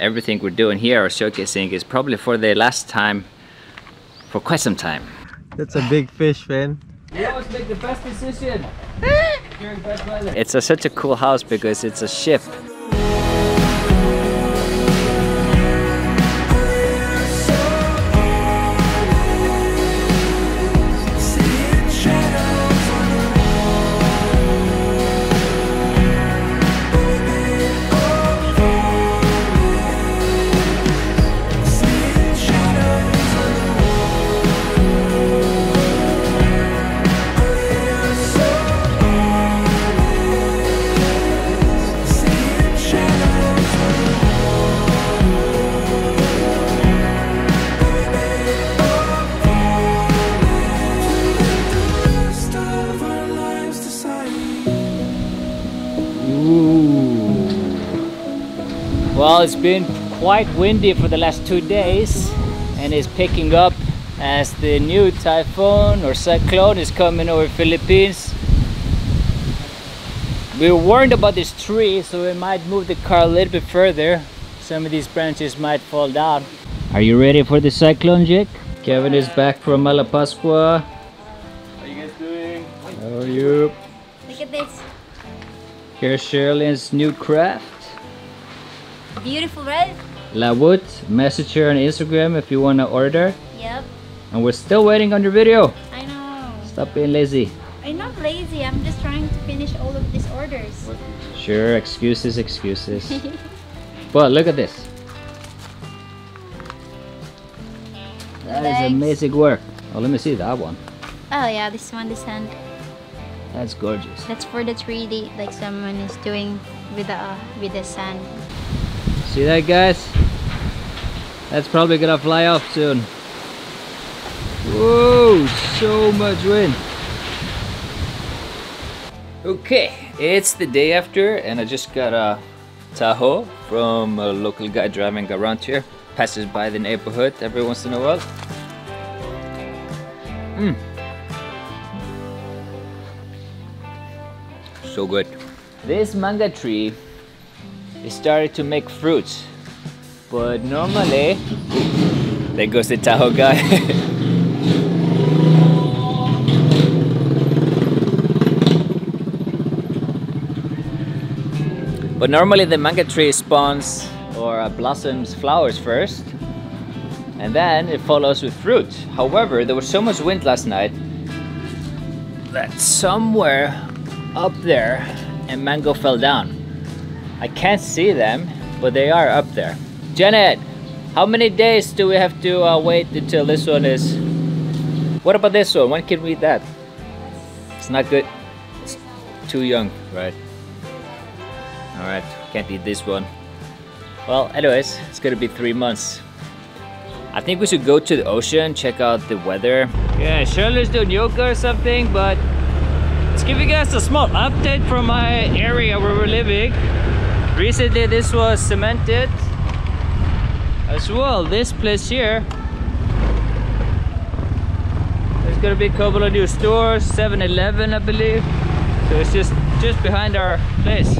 everything we're doing here or showcasing is probably for the last time for quite some time. That's a big fish, man. We always make the best decision during bad weather. It's a, such a cool house because it's a ship. Well, it's been quite windy for the last two days and it's picking up as the new typhoon or cyclone is coming over Philippines. We were warned about this tree, so we might move the car a little bit further. Some of these branches might fall down. Are you ready for the cyclone, Jake? Kevin is back from Malapascua. How are you guys doing? How are you? Look at this. Here's Sherlyn's new craft. Beautiful, right? La Wood, message her on Instagram if you want to order. Yep. And we're still waiting on your video. I know. Stop being lazy. I'm not lazy. I'm just trying to finish all of these orders. Sure, excuses, excuses. but look at this. That is Thanks. amazing work. Oh, let me see that one. Oh yeah, this one, this hand. That's gorgeous. That's for the 3D, like someone is doing with the uh, with the sand. See that, guys? That's probably gonna fly off soon. Whoa, so much wind. Okay, it's the day after, and I just got a taho from a local guy driving around here. Passes by the neighborhood every once in a while. Mm. So good. This manga tree it started to make fruits. But normally, there goes the taho guy. but normally the manga tree spawns or blossoms flowers first and then it follows with fruit. However, there was so much wind last night that somewhere up there and mango fell down. I can't see them, but they are up there. Janet, how many days do we have to uh, wait until this one is... What about this one? When can we eat that? It's not good. It's too young, right? Alright, can't eat this one. Well, anyways, it's gonna be three months. I think we should go to the ocean, check out the weather. Yeah, Shirley's doing yoga or something, but give you guys a small update from my area where we're living. Recently this was cemented as well. This place here. There's gonna be a couple of new stores, 7-Eleven I believe. So it's just just behind our place.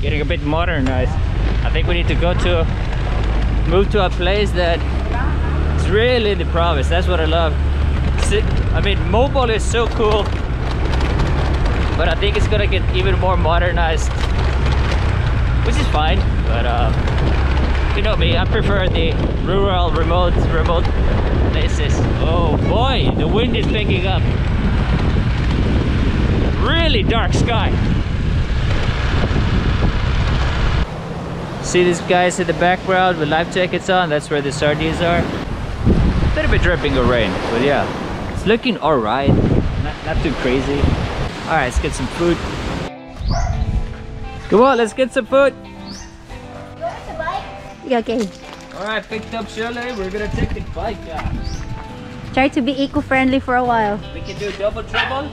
Getting a bit modernized. I think we need to go to move to a place that is really the province. That's what I love. Si- I mean Moalboal is so cool. But I think it's gonna get even more modernized which is fine but uh, you know me I prefer the rural remote remote places. Oh boy the wind is picking up. Really dark sky. See these guys in the background with life jackets on? That's where the sardines are. A little bit dripping of rain but yeah looking all right not, not too crazy all right let's get some food Come on, let's get some food. You want the bike? Yeah, okay. All right, picked up Shirley. We're gonna take the bike out. Try to be eco-friendly for a while. We can do double trouble.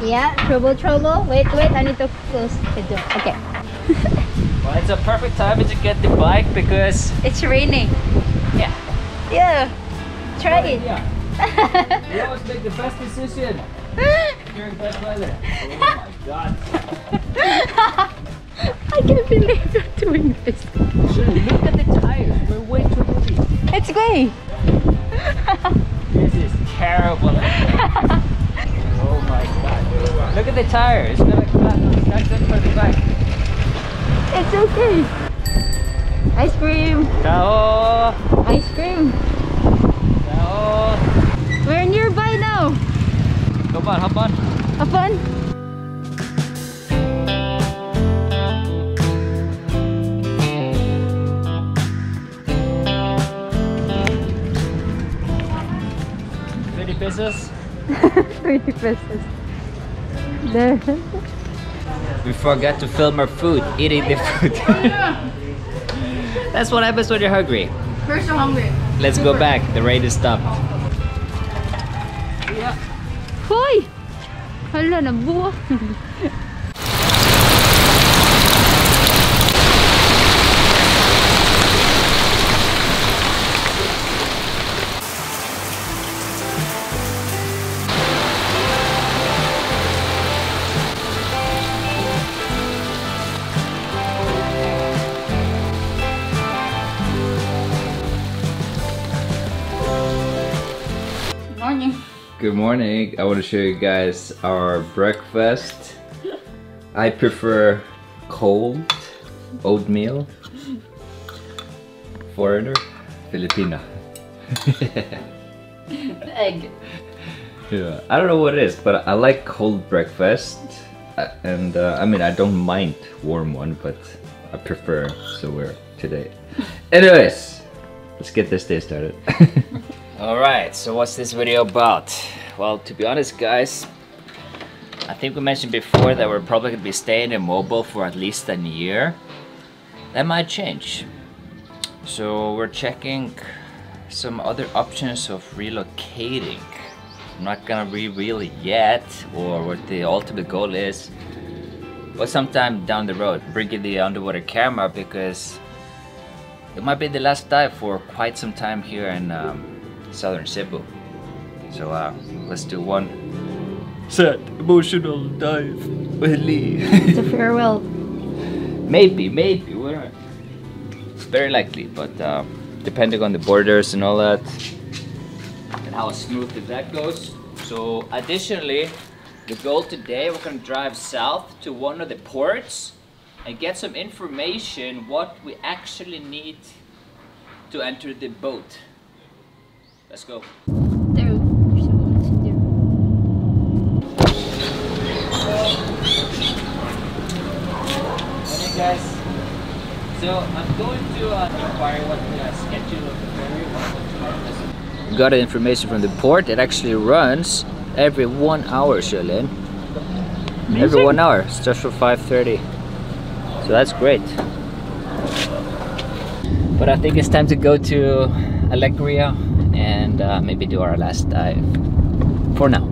Yeah, trouble, trouble. Wait, wait. I need to close the door. Okay. Well, it's a perfect time to get the bike because It's raining. yeah. Yeah. Try it. Yeah. We always make the best decision during bad weather. Oh my god. I can't believe you're doing this. Look at the tires. We're way too heavy. It's great. This is terrible. oh my god. Look at the tires. It's not, not, good for the bike. It's okay. Ice cream. Tao. Ice cream. Tao. We're nearby now. Come on, hop on. Have fun. Thirty pesos. 30 pesos. There. We forgot to film our food, eating the food. That's what happens when you're hungry. We're hungry. Let's go back. The rain is stopped. Hoy! Hala, nabuo. Good morning. I want to show you guys our breakfast. I prefer cold oatmeal. Foreigner, Filipina. Egg. Yeah, I don't know what it is, but I like cold breakfast. Uh, And uh, I mean, I don't mind warm one, but I prefer so we're today. Anyways, let's get this day started. All right, so what's this video about? Well, to be honest, guys, I think we mentioned before that we're probably gonna be staying in Moalboal for at least a year. That might change. So we're checking some other options of relocating. I'm not gonna reveal yet or what the ultimate goal is. But sometime down the road, bringing the underwater camera because it might be the last dive for quite some time here in um, southern Cebu. So uh, let's do one sad emotional dive with Lee. It's a farewell. maybe, maybe, we're. Very likely, but uh, depending on the borders and all that, and how smooth that goes. So, additionally, the goal today, we're gonna drive south to one of the ports and get some information what we actually need to enter the boat. Let's go. There. There's so much to do. Morning, guys. So I'm going to uh, inquire what the schedule of the ferry was. Got the information from the port. It actually runs every one hour, Charlene. Every one hour, it's just for 5:30. So that's great. But I think it's time to go to Alegria and uh, maybe do our last dive. For now.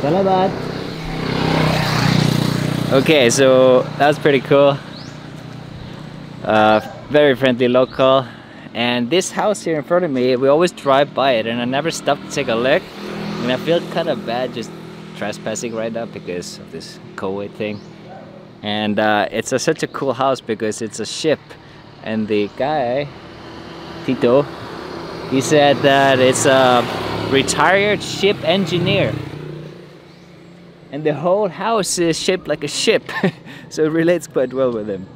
Salamat. Okay, so that's pretty cool. Uh, very friendly local. And this house here in front of me, we always drive by it and I never stopped to take a look. And I feel kind of bad just trespassing right now because of this COVID thing. And uh, it's a, such a cool house because it's a ship. And the guy, Tito, he said that it's a retired ship engineer. And the whole house is shaped like a ship. So it relates quite well with him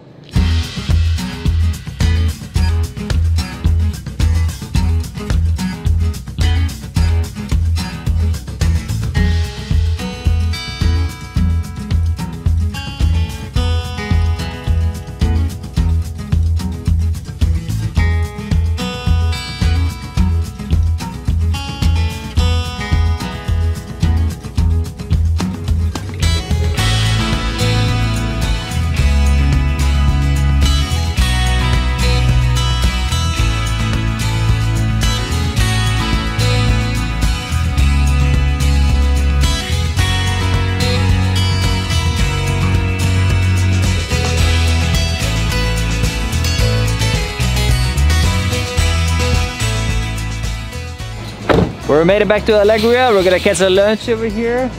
we made it back to Alegria we're gonna catch a lunch over here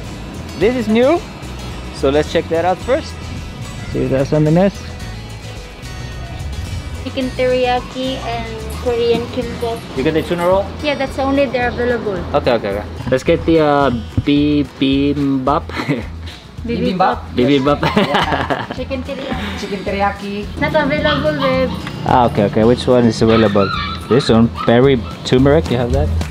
this is new. So let's check that out first. See if that's something nice. Chicken teriyaki and Korean kimbap. You get the tuna roll? Yeah, that's only they're available. Okay, okay, okay. Let's get the uh, bibimbap. Bibimbap. bibimbap. Chicken teriyaki. Chicken teriyaki. Not available, babe. ah, okay, okay. Which one is available? This one, berry turmeric. You have that?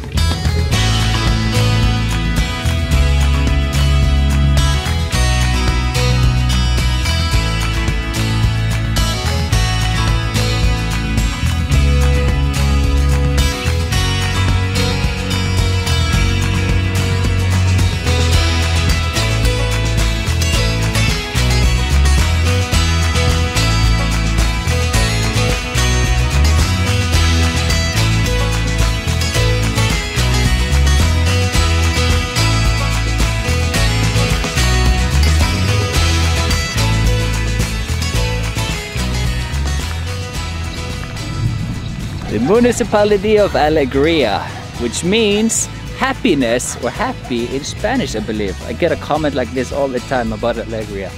Municipality of Alegria, which means happiness or happy in Spanish, I believe. I get a comment like this all the time about Alegria.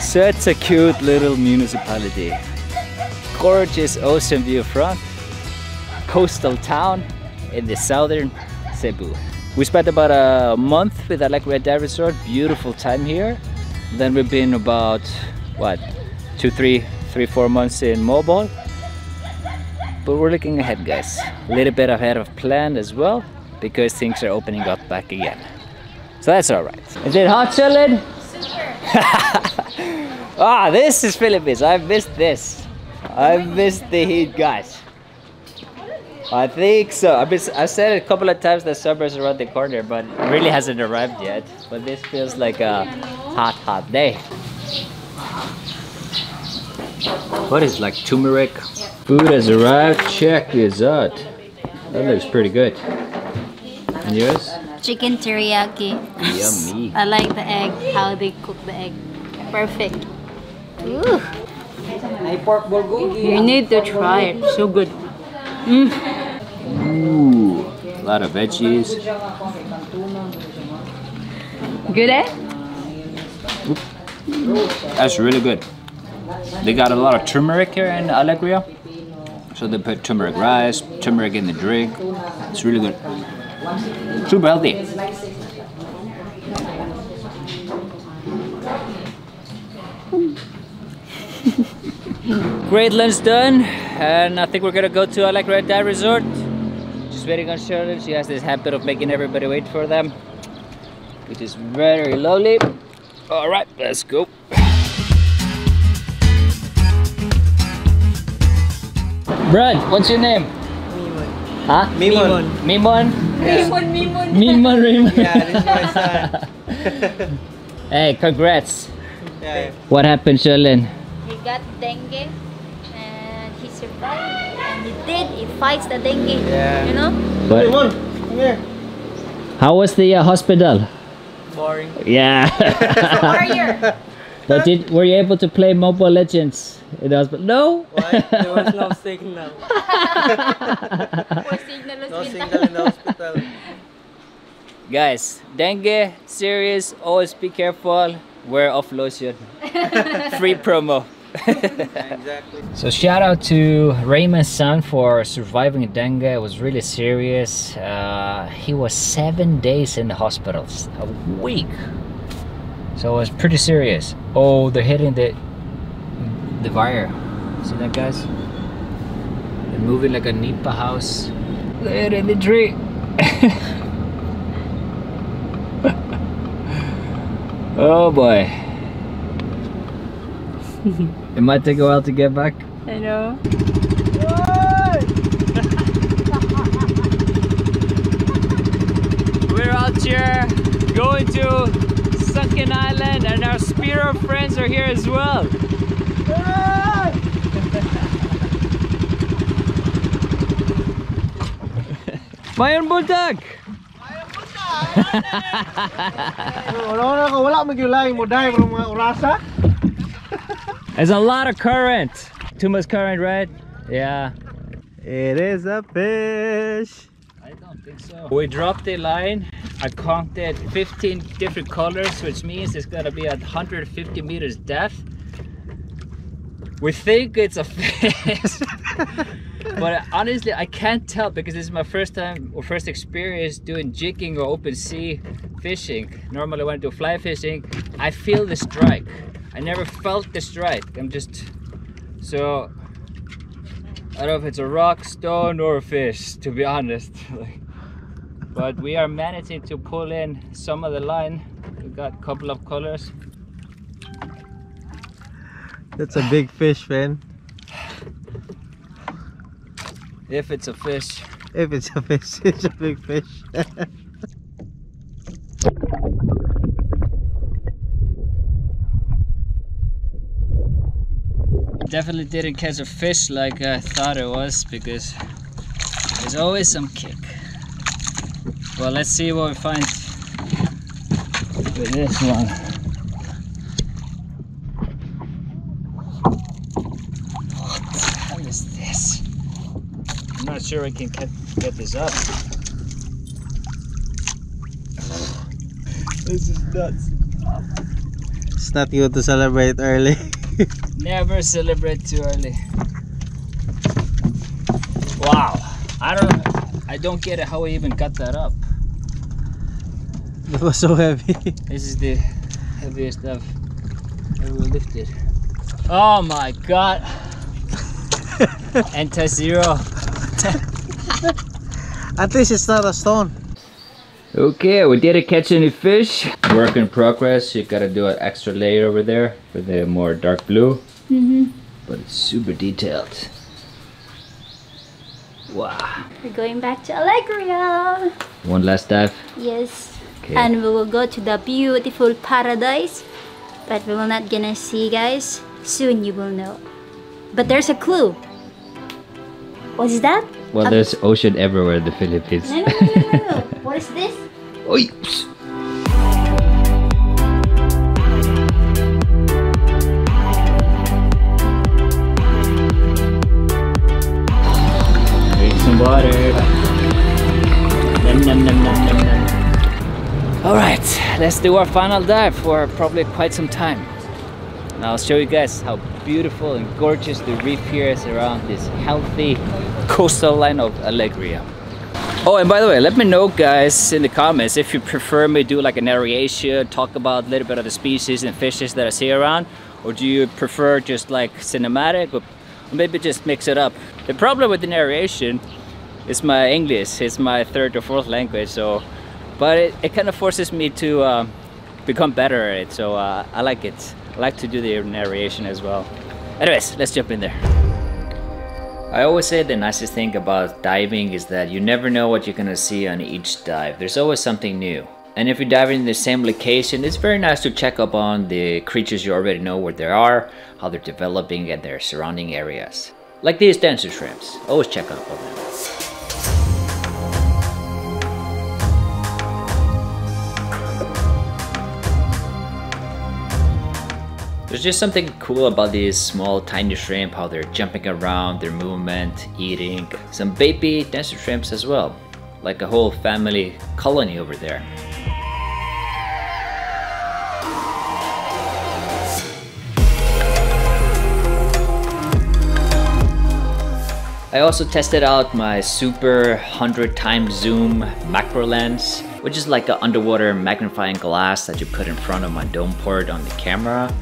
Such a cute little municipality. Gorgeous ocean view front, coastal town in the southern Cebu. We spent about a month with Alegria Dive Resort, beautiful time here. Then we've been about, what, two, three, three, four months in Moalboal but we're looking ahead guys. A little bit ahead of plan as well because things are opening up back again. So that's all right. Is it hot chillin ah this is philippines. I've missed this. I've missed the heat guys. I think so. I been, i said it a couple of times that summer's around the corner but it really hasn't arrived yet. But this feels like a hot hot day what is like turmeric Food has arrived. Check this out. That looks pretty good. And yours? Chicken teriyaki. Yummy. I like the egg, how they cook the egg. Perfect. Ooh, Ay pork bulgogi. you need to try it. So good. Ooh, a lot of veggies. Good, eh? That's really good. They got a lot of turmeric here in Alegria. So they put turmeric rice, turmeric in the drink. It's really good. Super healthy. Great lunch done, and I think we're gonna go to Alegria Dive Resort. Just waiting on Shirley. She has this habit of making everybody wait for them, which is very lovely. All right, let's go. Brad, what's your name? Huh? Mimon. Mimon? Mimon, mimon. Mimon Raymond. Yeah, this is my son. hey, congrats. Yeah. What happened, Sherlyn? He got dengue and he survived. And he did. He fights the dengue. Yeah. You know? What? Mimon, come here. How was the uh, hospital? Boring. Yeah. Warrior. but did were you able to play Mobile Legends in does, but No. Why? There was no signal. Poor signal No signal in the hospital. Guys, dengue, serious. Always be careful. Wear off lotion. Free promo. exactly. So shout out to Raymond's son for surviving dengue. It was really serious. Uh, he was seven days in the hospitals, a week. So it was pretty serious. Oh, they're hitting the the wire. See that, guys? They're moving like a Nipa house. They're in the tree. oh boy. It might take a while to get back. I know. We're out here going to Sunken Island and our Spiro friends are here as well. Mayon Buntag! Wala na ka, wala magyulay mo dahil mga orasa. There's a lot of current. Too much current, right? Yeah. It is a fish. I don't think so. We dropped the line. I counted 15 different colors, which means it's gonna be at 150 meters depth. We think it's a fish, but honestly, I can't tell because this is my first time or first experience doing jigging or open sea fishing. Normally, when I do fly fishing, I feel the strike. I never felt the strike. I'm just so I don't know if it's a rock, stone, or a fish, to be honest. but we are managing to pull in some of the line. We got a couple of colors. That's a big fish, man. If it's a fish. If it's a fish, it's a big fish. Definitely didn't catch a fish like I thought it was because there's always some kick. Well, let's see what we find with this one. What the hell is this? I'm not sure I can get, get this up. This is nuts. it's not good to celebrate early. Never celebrate too early. Wow. I don't I don't get how I even got that up. it was so heavy. This is the heaviest I've ever lifted. Oh my god. Anti-zero. At least it's not a stone. Okay, we didn't catch any fish. Work in progress. You gotta do an extra layer over there for the more dark blue. Mm-hmm. But it's super detailed. Wow. We're going back to Alegria. One last dive. Yes. Okay. And we will go to the beautiful paradise. But we will not gonna see guys. Soon you will know. But there's a clue. What is that? Well, Um, there's ocean everywhere in the Philippines. No, no, no, no, no, no. What is this? Oi! Drink some water. Nom, nom, nom, nom, nom, nom. All right, let's do our final dive for probably quite some time. I'll show you guys how beautiful and gorgeous the reef here is around this healthy coastal line of Alegria. Oh, and by the way, let me know, guys, in the comments if you prefer me do like a narration, talk about a little bit of the species and fishes that I see around, or do you prefer just like cinematic, or maybe just mix it up. The problem with the narration is my English. It's my third or fourth language, so, but it, it kind of forces me to um, become better at it. So uh, I like it. I like to do the narration as well. Anyways, let's jump in there. I always say the nicest thing about diving is that you never know what you're gonna see on each dive. There's always something new. And if you're diving in the same location, it's very nice to check up on the creatures you already know where they are, how they're developing and their surrounding areas. Like these dancer shrimps, always check up on them. There's just something cool about these small tiny shrimp, how they're jumping around, their movement, eating. Some baby dancer shrimps as well, like a whole family colony over there. I also tested out my super 100 times zoom macro lens, which is like an underwater magnifying glass that you put in front of my dome port on the camera.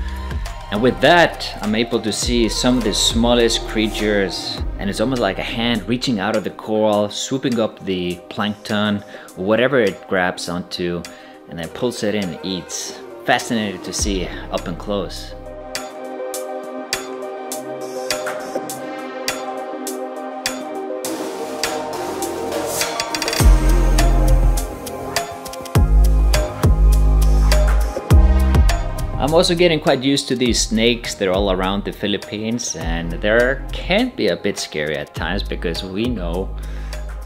And with that, I'm able to see some of the smallest creatures and it's almost like a hand reaching out of the coral, swooping up the plankton, whatever it grabs onto, and then pulls it in and eats. Fascinating to see up and close. I'm also getting quite used to these snakes. They're all around the Philippines and they can be a bit scary at times because we know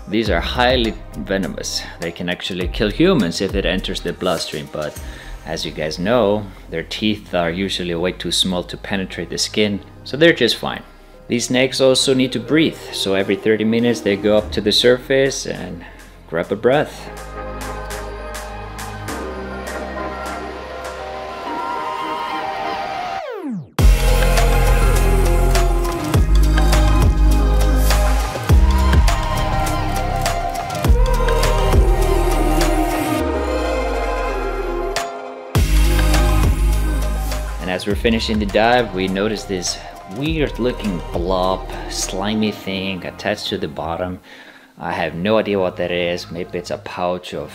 these are highly venomous. They can actually kill humans if it enters the bloodstream, but as you guys know, their teeth are usually way too small to penetrate the skin, so they're just fine. These snakes also need to breathe, so every 30 minutes they go up to the surface and grab a breath. We're finishing the dive, we notice this weird looking blob, slimy thing attached to the bottom. I have no idea what that is. Maybe it's a pouch of,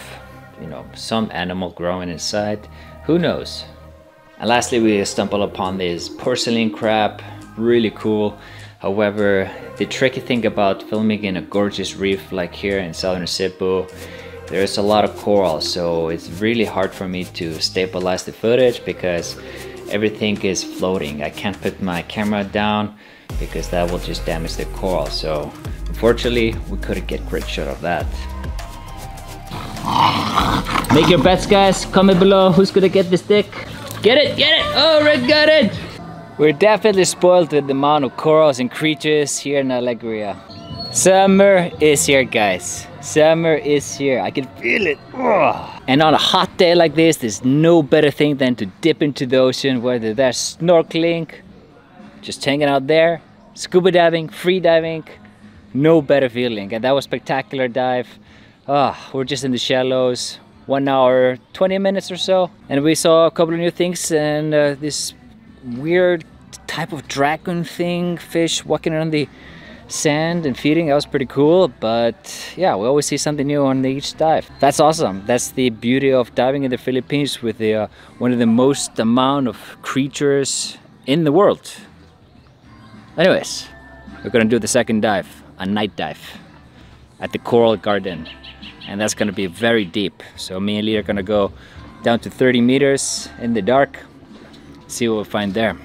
you know, some animal growing inside. Who knows? And lastly, we stumble upon this porcelain crab, really cool. However, the tricky thing about filming in a gorgeous reef like here in southern Cebu, there's a lot of coral, so it's really hard for me to stabilize the footage because everything is floating. I can't put my camera down because that will just damage the coral. So unfortunately, we couldn't get great shot of that. Make your bets, guys. Comment below who's gonna get the stick. Get it, get it! Oh, Red got it! We're definitely spoiled with the amount of corals and creatures here in Alegria. Summer is here, guys. Summer is here. I can feel it. Ugh. And on a hot day like this, there's no better thing than to dip into the ocean, whether that's snorkeling, just hanging out there, scuba diving, free diving. No better feeling. And that was spectacular dive. Ah, we're just in the shallows, one hour, 20 minutes or so. And we saw a couple of new things and uh, this weird type of dragon thing, fish walking around the sand and feeding. That was pretty cool. But yeah, we always see something new on each dive. That's awesome. That's the beauty of diving in the Philippines with the uh, one of the most amount of creatures in the world. Anyways, we're gonna do the second dive, a night dive at the Coral Garden. And that's gonna be very deep. So me and Lee are gonna go down to 30 meters in the dark, see what we'll find there.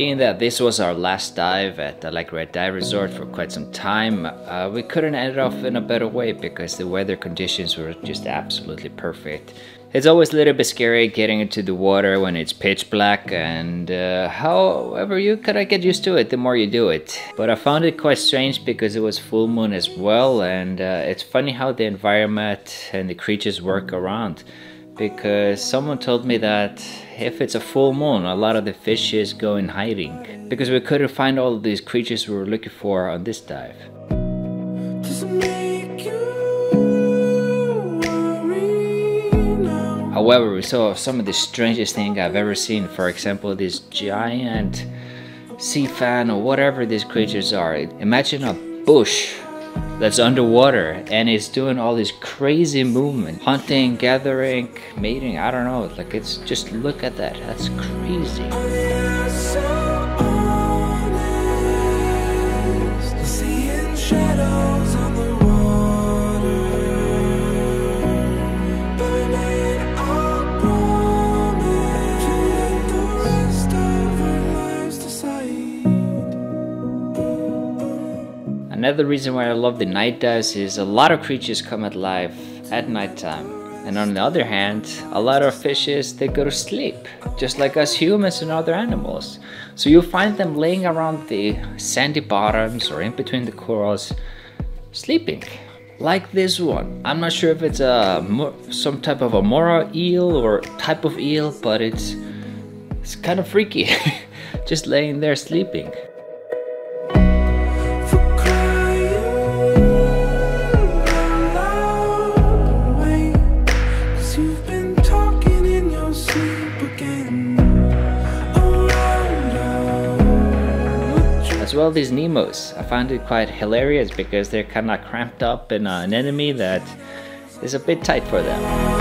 Being that this was our last dive at the Lake Red Dive Resort for quite some time, uh, we couldn't end it off in a better way because the weather conditions were just absolutely perfect. It's always a little bit scary getting into the water when it's pitch black and uh, however you kind of get used to it the more you do it. But I found it quite strange because it was full moon as well and uh, it's funny how the environment and the creatures work around because someone told me that if it's a full moon, a lot of the fishes go in hiding because we couldn't find all of these creatures we were looking for on this dive. However, we saw some of the strangest thing I've ever seen. For example, this giant sea fan or whatever these creatures are. Imagine a bush that's underwater and it's doing all this crazy movement hunting gathering mating i don't know like it's just look at that that's crazy Another reason why I love the night dives is a lot of creatures come at life at nighttime. And on the other hand, a lot of fishes, they go to sleep, just like us humans and other animals. So you find them laying around the sandy bottoms or in between the corals, sleeping. Like this one. I'm not sure if it's a some type of a moray eel or type of eel, but it's it's kind of freaky. just laying there sleeping. As well these Nemos. I find it quite hilarious because they're kind of cramped up in uh, anemone that is a bit tight for them.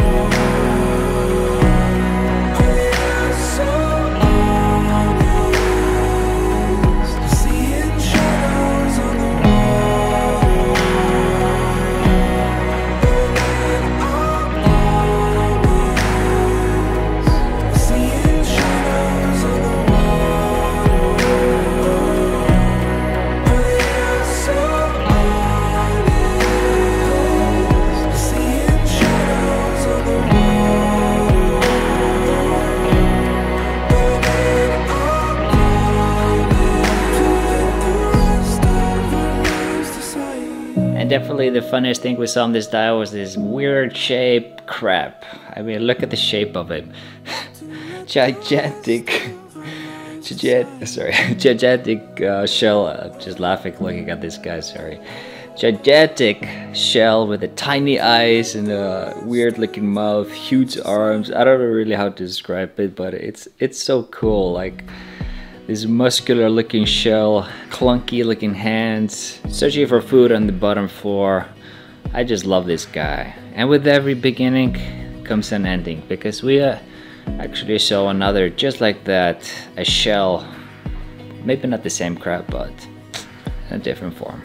Funniest thing we saw on this dial was this weird shaped crap. I mean, look at the shape of it. Gigantic. Gigantic, sorry, gigantic uh, shell. I'm just laughing looking at this guy, sorry. Gigantic shell with a tiny eyes and a weird looking mouth, huge arms. I don't know really how to describe it, but it's it's so cool. Like this muscular looking shell, clunky looking hands, searching for food on the bottom floor. I just love this guy. And with every beginning comes an ending because we uh, actually saw another just like that, a shell. Maybe not the same crab, but a different form.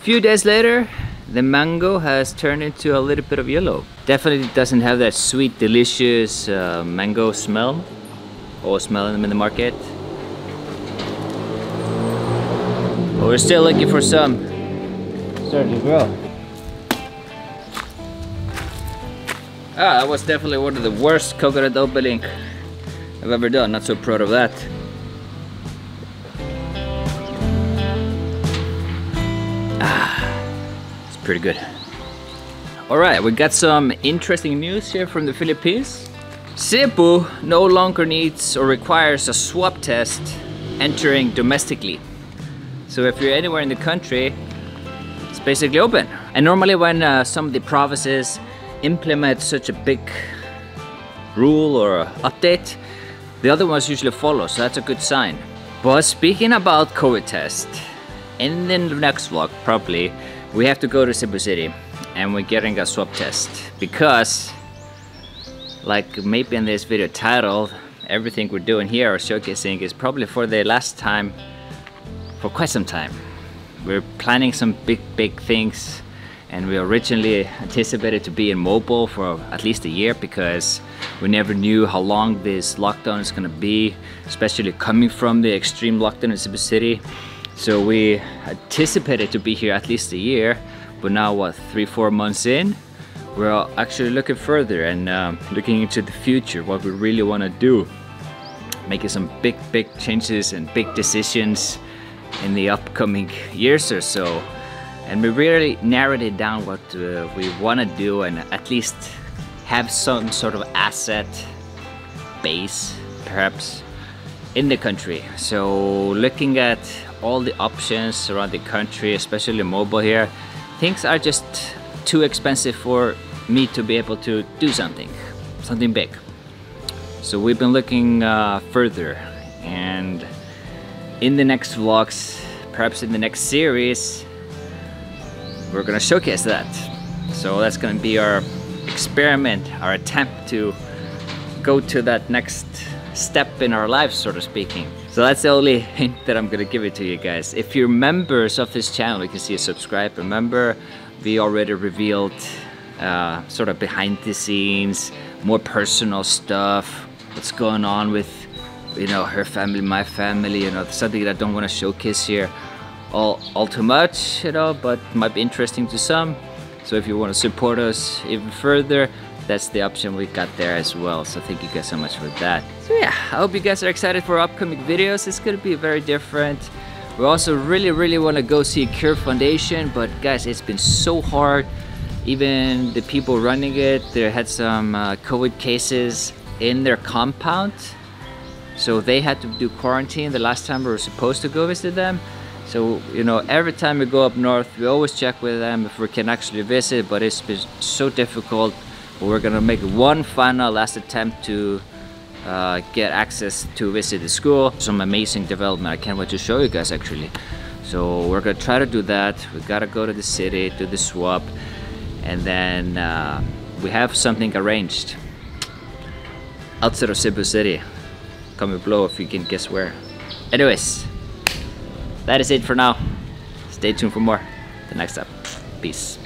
Few days later, the mango has turned into a little bit of yellow. Definitely doesn't have that sweet, delicious uh, mango smell. Or smelling them in the market. But we're still looking for some. Starting to grow. Ah, that was definitely one of the worst coconut opening I've ever done. Not so proud of that. Pretty good. Alright, we got some interesting news here from the Philippines. Cebu no longer needs or requires a swab test entering domestically. So if you're anywhere in the country, it's basically open. And normally when uh, some of the provinces implement such a big rule or update, the other ones usually follow, so that's a good sign. But speaking about COVID test, in the next vlog probably, we have to go to Cebu City and we're getting a swab test because like maybe in this video title everything we're doing here or showcasing is probably for the last time for quite some time. We're planning some big big things and we originally anticipated to be in Moalboal for at least a year because we never knew how long this lockdown is going to be especially coming from the extreme lockdown in Cebu City so we anticipated to be here at least a year, but now what, three, four months in, we're actually looking further and um, looking into the future, what we really want to do. Making some big, big changes and big decisions in the upcoming years or so. And we really narrowed it down what uh, we want to do and at least have some sort of asset base, perhaps, in the country. So looking at all the options around the country, especially Moalboal here, things are just too expensive for me to be able to do something, something big. So we've been looking uh, further and in the next vlogs, perhaps in the next series, we're gonna showcase that. So that's gonna be our experiment, our attempt to go to that next step in our lives, sort of speaking. So that's the only hint that I'm gonna give it to you guys. If you're members of this channel, you can see a subscribe. Remember, we already revealed uh, sort of behind the scenes, more personal stuff, what's going on with, you know, her family, my family, you know, something that I don't want to showcase here all, all too much, you know, but might be interesting to some. So if you want to support us even further, that's the option we've got there as well. So thank you guys so much for that. So yeah, I hope you guys are excited for upcoming videos. It's gonna be very different. We also really, really want to go see Cure Foundation, but guys, it's been so hard. Even the people running it, they had some uh, COVID cases in their compound. So they had to do quarantine the last time we were supposed to go visit them. So, you know, every time we go up north, we always check with them if we can actually visit, but it's been so difficult we're gonna make one final last attempt to uh, get access to visit the school. Some amazing development. I can't wait to show you guys actually. So we're gonna try to do that. We gotta go to the city, do the swap, and then uh, we have something arranged outside of Cebu City. Comment below if you can guess where. Anyways, that is it for now. Stay tuned for more the next time. Peace.